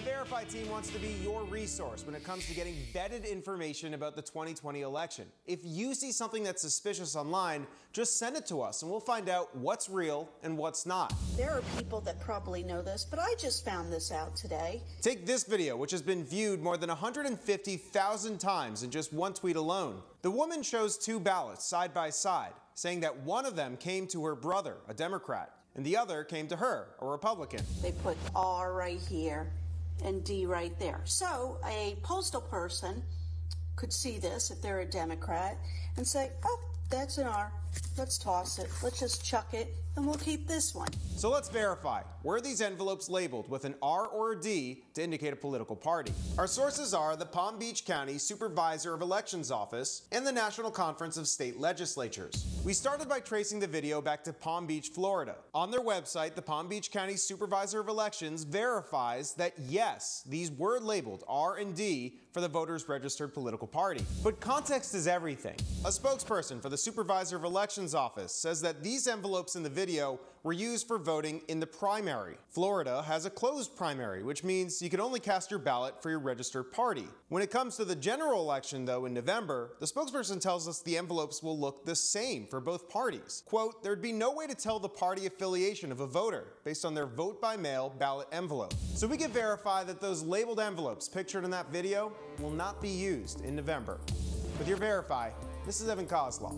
The Verify team wants to be your resource when it comes to getting vetted information about the 2020 election. If you see something that's suspicious online, just send it to us and we'll find out what's real and what's not. There are people that probably know this, but I just found this out today. Take this video, which has been viewed more than 150,000 times in just one tweet alone. The woman shows two ballots side by side, saying that one of them came to her brother, a Democrat, and the other came to her, a Republican. They put R right here and D right there. So a postal person could see this if they're a Democrat and say, oh, that's an R. Let's toss it. Let's just chuck it, and we'll keep this one. So let's verify. Were these envelopes labeled with an R or a D to indicate a political party? Our sources are the Palm Beach County Supervisor of Elections Office and the National Conference of State Legislatures. We started by tracing the video back to Palm Beach, Florida. On their website, the Palm Beach County Supervisor of Elections verifies that yes, these were labeled R and D for the voters' registered political party. But context is everything. A spokesperson for the Supervisor of Elections Office says that these envelopes in the video were used for voting in the primary. Florida has a closed primary, which means you can only cast your ballot for your registered party. When it comes to the general election, though, in November, the spokesperson tells us the envelopes will look the same for both parties. Quote, there'd be no way to tell the party affiliation of a voter based on their vote by mail ballot envelope. So we can verify that those labeled envelopes pictured in that video will not be used in November. With your Verify, this is Evan Koslof.